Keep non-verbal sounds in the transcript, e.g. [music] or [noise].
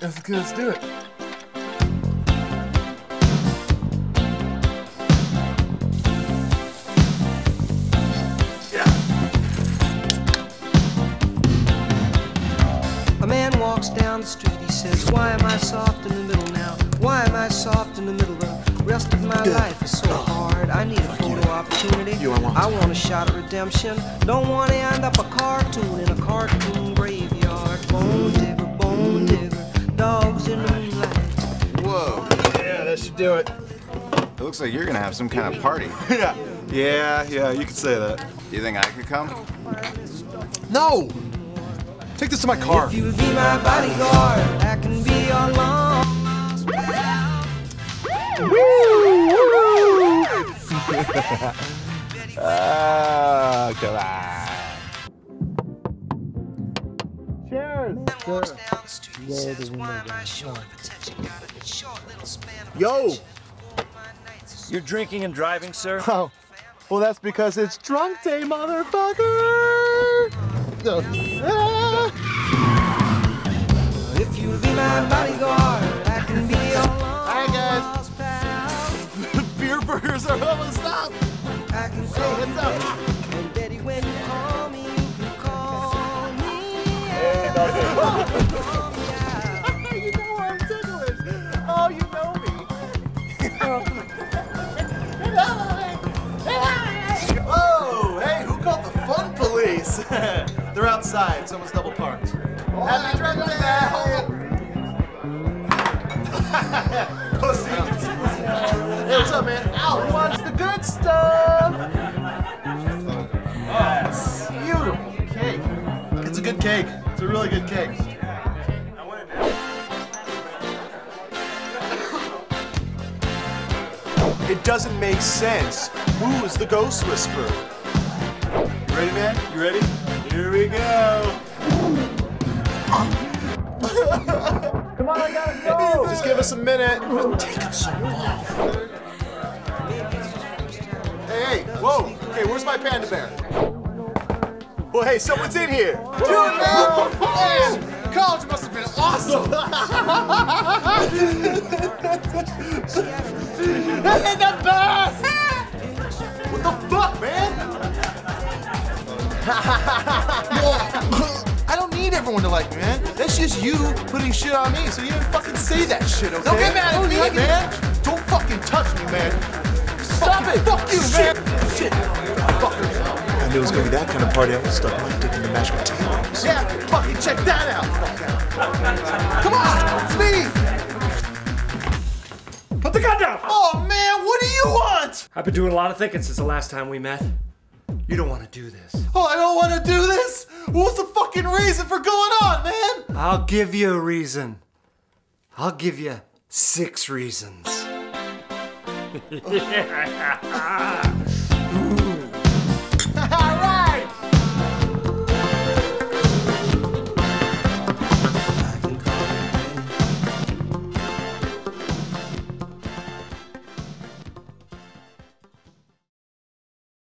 Let's, let's do it. A man walks down the street, he says, Why am I soft in the middle now? Why am I soft in the middle? The rest of my life is so oh. hard. I need a opportunity. You, I want I want a shot at redemption. Don't want to end up a cartoon in a cartoon graveyard. Bone digger, bone digger, dogs in the moonlight. Whoa. Yeah, that should do it. It looks like you're gonna have some kind of party. [laughs] yeah. Yeah, yeah, you could say that. You think I could come? No! Take this to my car. If you'll be my bodyguard, I can be your long short little span of Yo. attention. All my nights are You're drinking and driving, sir? Oh, well, that's because it's drunk day, motherfucker. Ah. [laughs] If you'll be my bodyguard, They're outside. Someone's double parked. Happy day. Pussy. Hey, what's up, man? Ow, good stuff? Yes. Beautiful cake. It's a good cake. It's a really good cake. It doesn't make sense. Who is the ghost whisperer? You ready, man? You ready? Here we go. Come on, I gotta [laughs] go. Just give us a minute. Taking so long. Whoa. Okay, where's my panda bear? Well, hey, someone's in here. It. Man, college must have been awesome. That's the best! What the fuck, man? [laughs] I don't need everyone to like me, man. That's just you putting shit on me, so you didn't fucking say that shit, okay? Don't get mad at me, man. Don't fucking touch me, man. Stop it! Fuck you, man! Shit! Fuckers. I knew it was gonna be that kind of party. I would stuck my dick in the mashed potatoes. Yeah, fucking check that out! Come on! It's me! Put the gun down! Oh man, what do you want? I've been doing a lot of thinking since the last time we met. You don't want to do this. Oh, I don't want to do this. What's the fucking reason for going on, man? I'll give you a reason. I'll give you six reasons. [laughs] [laughs]